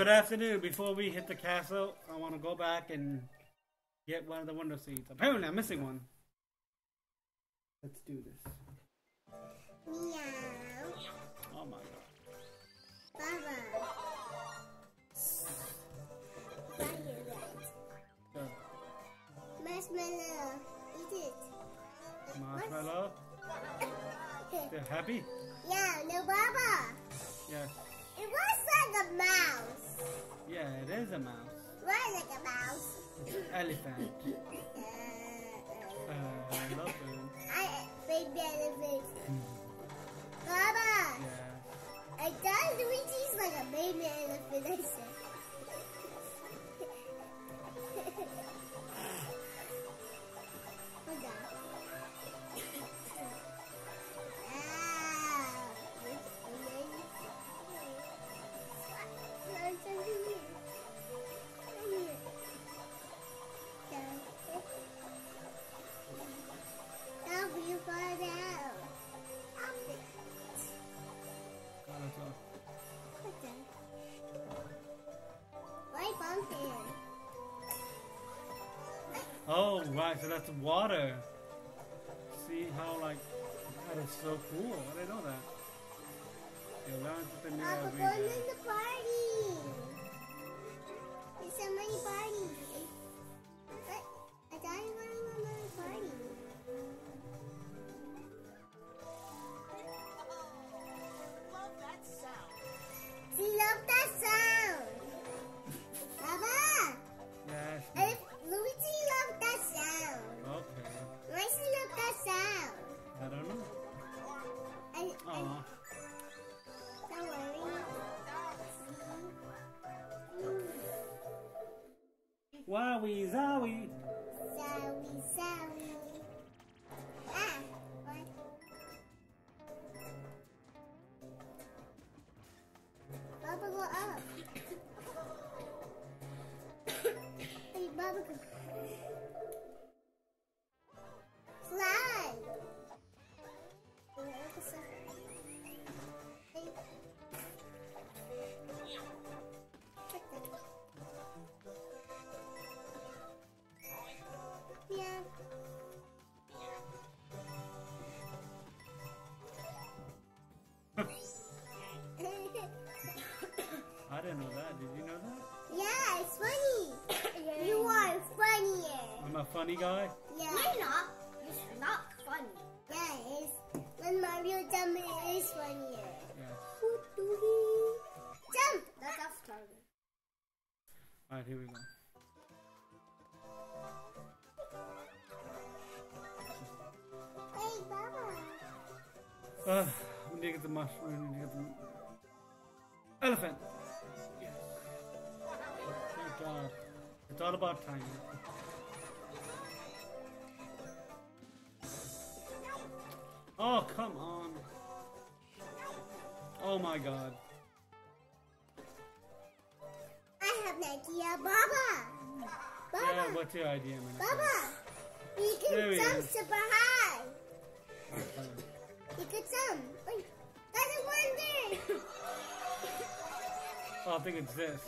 Good afternoon. Before we hit the castle, I want to go back and get one of the Wonder Seeds. Apparently, I'm missing one. Let's do this. Meow. Oh my god. Baba. Violet. Marshmallow. Eat it. Marshmallow. They're happy? Yeah, no Baba. Yes. It was like a mouse. Yeah, it is a mouse. Right like a mouse. It's an elephant. Uh, Uh, I love them. I baby elephant. Baba. Yeah. I thought Luigi's like a baby elephant. I said. Hold on. Oh, right. So that's water. See how, like, that is so cool. I didn't know that. You learn something new every day. Wowie zowie. Funny guy. Yeah. You're not. You're not funny. Yeah, it is. When Mario jump, it is funnier. Yes. Jump! That's off target. All right, here we go. Hey, Baba. Uh, we need to get the mushroom. We need to get the elephant. Yes. Thank God. It's all about timing. An idea, Baba. Baba. Yeah, what's your idea, man? Baba. You can jump super high. You can jump. Wait, that's a wonder. Oh, I think it's this.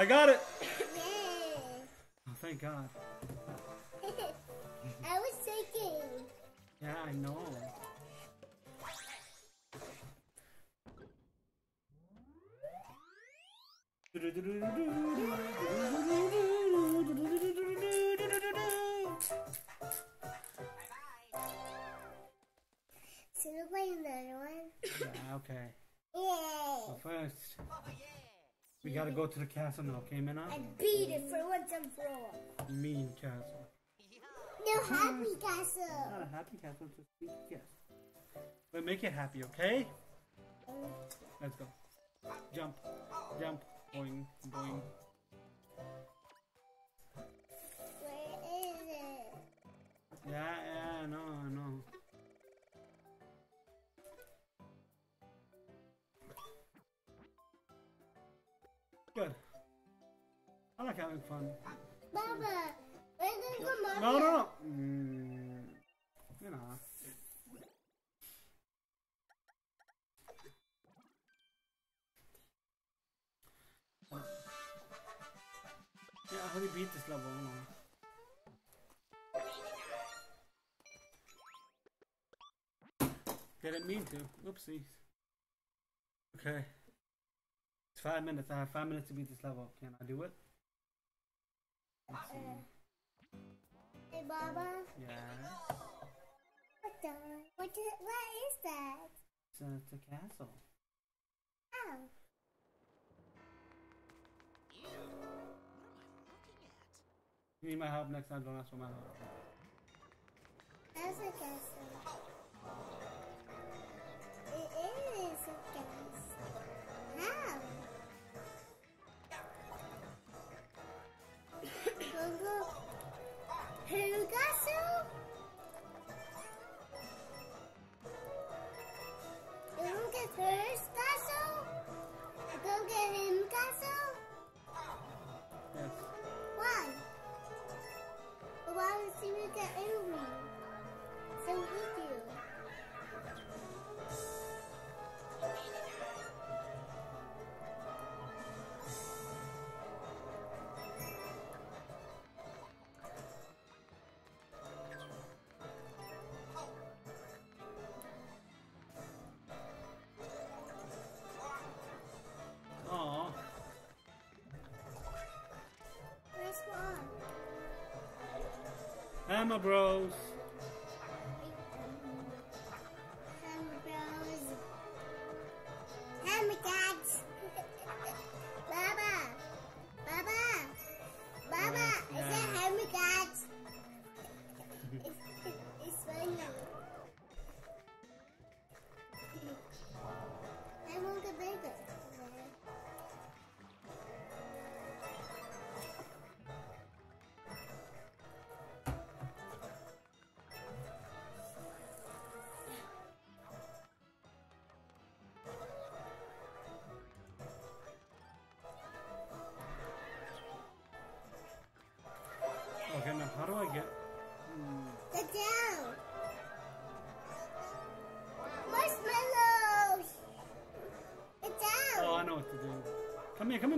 I got it. Yay. Oh, thank God. I was thinking. Yeah, I know. Should we play another one? Yeah, okay. Yay. So first, oh, we gotta go to the castle now, okay, Minna? And beat it for once and for all. Mean castle. No happy castle. Not a happy castle, just a sweet castle. But make it happy, okay? Mm. Let's go. Jump, jump, boing, boing. Good. I like having fun. Baba, gonna. No, no, no. Mm, you know. Yeah, do you beat this level? Didn't mean to. Oopsies. Okay. It's five minutes. I have five minutes to beat this level. Can I do it? Hey, Baba. Yeah. What the? What, is, what is that? It's a, it's a castle. Oh. Ew. What am I looking at? You need my help next time. Don't ask for my help. That's a castle. Bros.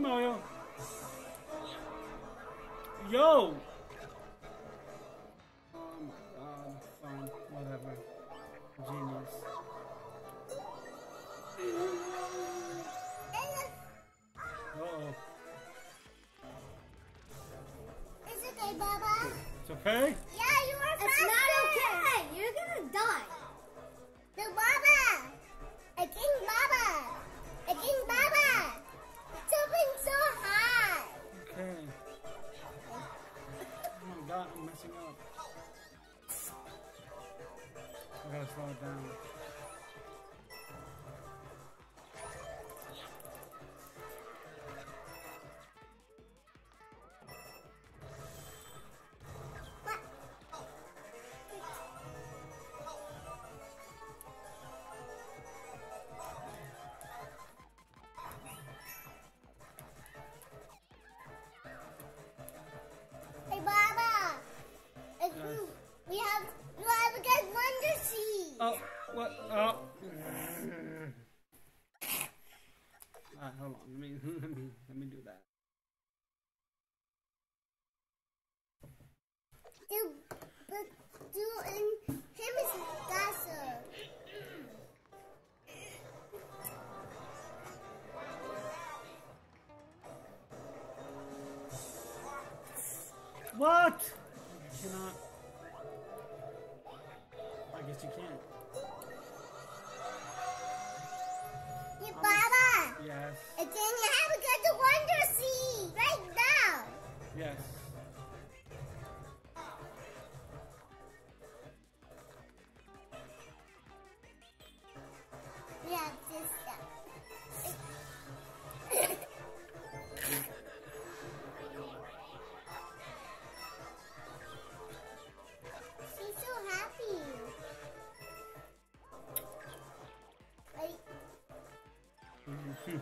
Mario. Yo. Oh my god. Fine, whatever. Genius. Uh oh. It's okay, Baba. It's okay. Do, but do in him is. What? You cannot. I guess you can't. Baba. Yes. Mario's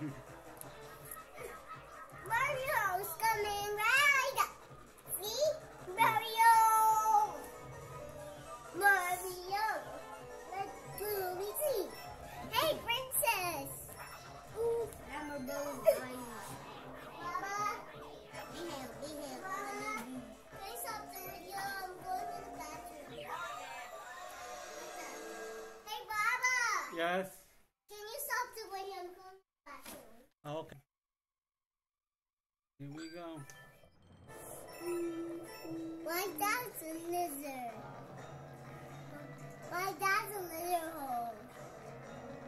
coming right up. See? Mario! Mario! Let's do we see. Hey, princess! Ooh, memorable boy. Mama! Be here, be here. Mama, play something with you. I'm going to the bathroom. Hey, Baba! Yes? My dad's a lizard hole.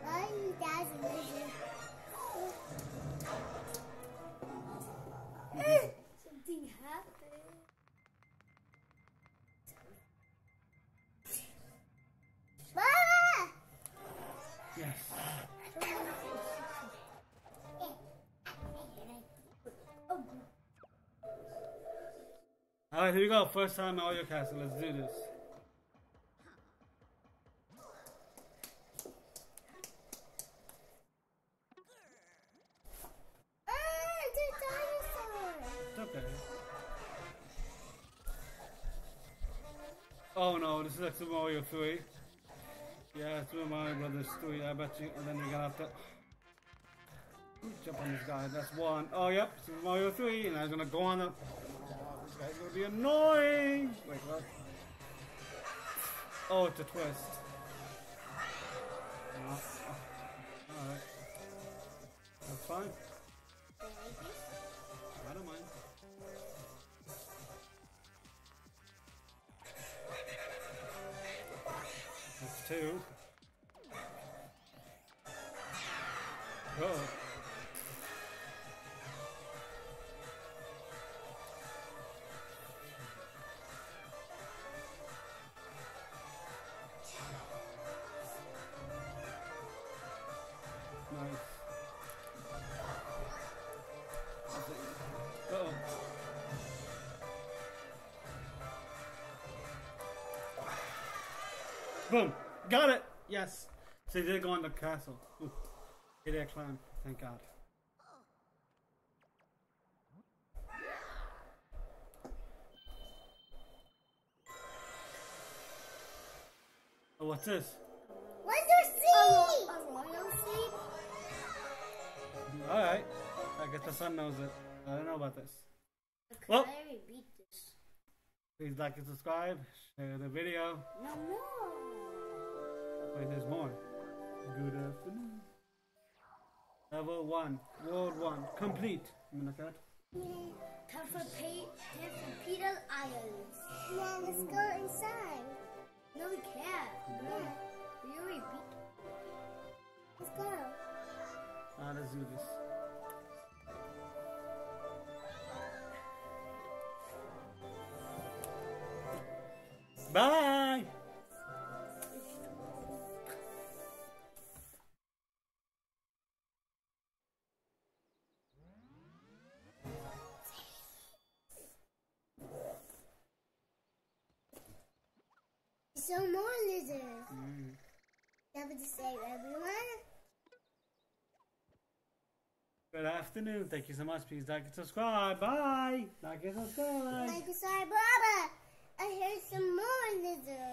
My dad's a lizard. Something happened. Mama! Yes. All right, here we go. First time Mario Castle. Let's do this. Oh no, this is like Super Mario 3. Yeah, Super Mario Brothers 3. I bet you. And then you're gonna have to jump on this guy. That's one. Oh, yep, Super Mario 3. And I'm gonna go on up. This guy's gonna be annoying. Wait, what? Oh, it's a twist. Boom! Got it! Yes! So they did go on the castle. Ooh. They did climb. Thank God. Oh, what's this? What's your seat? A royal seat? Alright. I guess the sun knows it. I don't know about this. Could Well- I this? Please like and subscribe. Share the video. No more. Wait, there's more. Good afternoon. Level 1. World 1. Complete. I'm gonna cut. Time for, pay, time for Peter Islands. Mom, let's go inside. No, we can't. Yeah, Will you repeat? let's go. Ah, let's do this. Bye! Some more lizards. Mm. Never to say everyone. Good afternoon. Thank you so much. Please like and subscribe. Bye. Like and subscribe. Like, sorry, Baba. I heard some more lizards.